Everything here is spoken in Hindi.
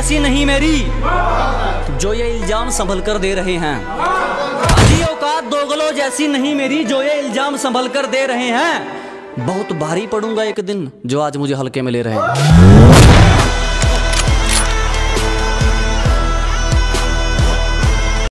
ऐसी नहीं मेरी। जो ये इल्ज़ाम संभल कर दे रहे हैं। अजी औकात दोगलो जैसी नहीं मेरी, जो ये इल्ज़ाम संभल कर दे रहे हैं। बहुत भारी पड़ूँगा एक दिन, जो आज मुझे हल्के में ले रहे हैं।